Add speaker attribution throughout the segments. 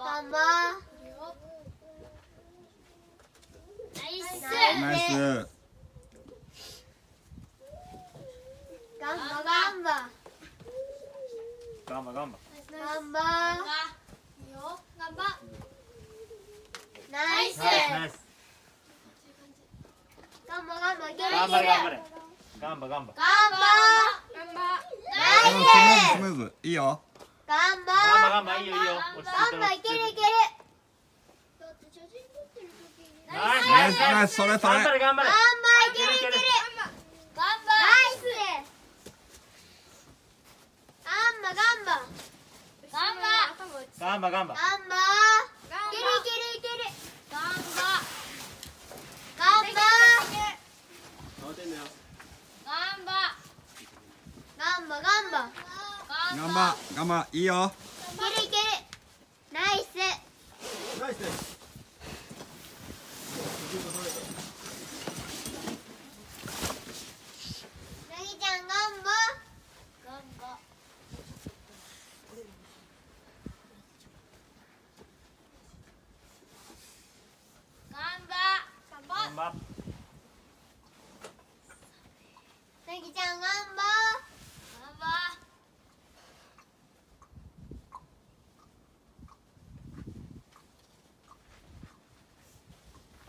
Speaker 1: 張
Speaker 2: 頑張
Speaker 1: ナイス
Speaker 3: ナイス
Speaker 2: 頑張頑張
Speaker 4: ガンバガンバ
Speaker 2: 頑張
Speaker 1: いいよ頑張
Speaker 2: ナイス
Speaker 4: ナイスナイス
Speaker 2: 頑張頑張いける
Speaker 4: 頑張れ。
Speaker 2: いける
Speaker 4: 頑張れ。ガンバガンバ
Speaker 2: 頑張
Speaker 1: 頑張
Speaker 3: あのスムーズスムーズいいよ
Speaker 2: 頑
Speaker 4: ガンバガンバいいよいいよガンバい
Speaker 2: けるいける
Speaker 1: だって写真撮ってる時に
Speaker 4: ナイス
Speaker 3: ナイスそれそれ
Speaker 4: 頑張れ頑張れ
Speaker 2: 頑張いけるいける
Speaker 1: 頑
Speaker 2: ナイスガンバガ
Speaker 1: ンバ
Speaker 4: ガンバガンバ
Speaker 2: ガンバガンバるいけるいける
Speaker 1: 頑張
Speaker 2: 頑張
Speaker 4: 慌てんなよ
Speaker 1: 頑張
Speaker 2: 頑張頑張
Speaker 3: 頑張頑張いいよ。
Speaker 2: いけるいけるナイス。
Speaker 4: ナイスナイス
Speaker 2: なぎちゃん頑張。
Speaker 1: 頑張。頑張。頑張。
Speaker 4: ガンバ
Speaker 2: なぎちゃん頑張
Speaker 1: 頑張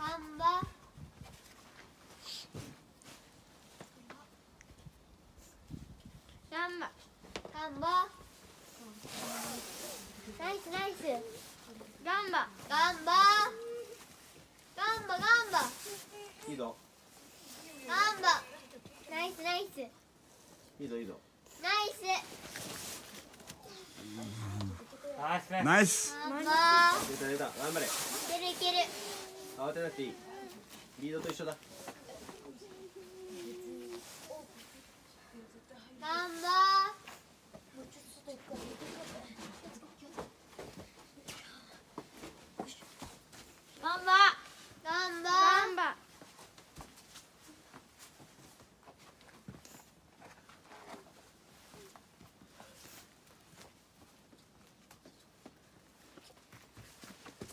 Speaker 2: 頑張
Speaker 1: 頑張
Speaker 2: 頑張。ナイスナイス。
Speaker 1: 頑張。
Speaker 2: 頑張。頑張頑張。
Speaker 4: いいぞ。
Speaker 2: 頑張。ナイスナイス。
Speaker 4: いいぞいいぞ。
Speaker 2: ナイス。
Speaker 4: ナイスナイス。出た出た。頑張れ。
Speaker 2: いけるいける。
Speaker 4: 慌てなくていい。リードと一緒だ。
Speaker 2: 頑張
Speaker 1: 頑張
Speaker 2: 頑張
Speaker 1: 頑張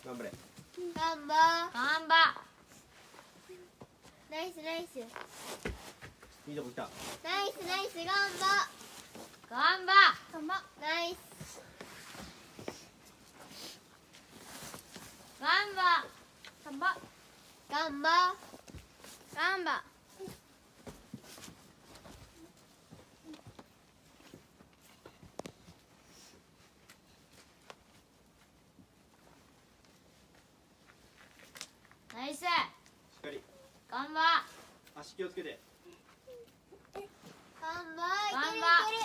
Speaker 4: 頑張れ。
Speaker 2: 頑張。
Speaker 1: 頑張。
Speaker 2: ナイスナイス。
Speaker 4: いいとこ来た。
Speaker 2: ナイスナイス頑張。
Speaker 1: 頑張。頑張。
Speaker 2: ナイス。
Speaker 1: 頑張。頑張。
Speaker 2: 頑張。
Speaker 1: 頑張ナイス
Speaker 4: しっかり
Speaker 1: 頑張
Speaker 4: 足気をつけて。
Speaker 2: 頑張いけるい
Speaker 1: 頑張
Speaker 2: ける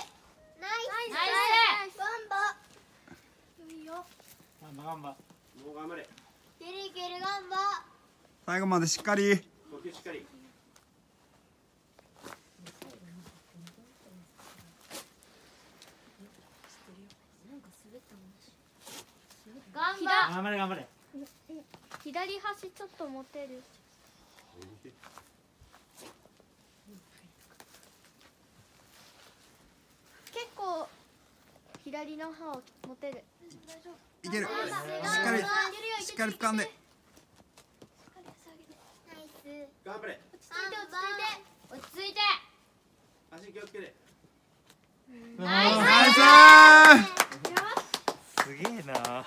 Speaker 2: ナイス
Speaker 1: ナイス
Speaker 2: 頑張
Speaker 1: いいよ
Speaker 4: ガンバガンバもう頑張れ。
Speaker 2: いけるいける頑張
Speaker 3: 最後までしっかり
Speaker 4: 呼吸しっかり
Speaker 1: 頑張
Speaker 4: 頑張れ。頑張れ。
Speaker 1: 左端ちょっと持てる左の歯を持てる。
Speaker 3: いける。しっかりしっかり掴んで。
Speaker 4: 頑張れ。
Speaker 1: 落ち着いて落ち着いて。
Speaker 4: 足気をつけて。
Speaker 1: ナイス。
Speaker 3: ナイス。
Speaker 4: すげえな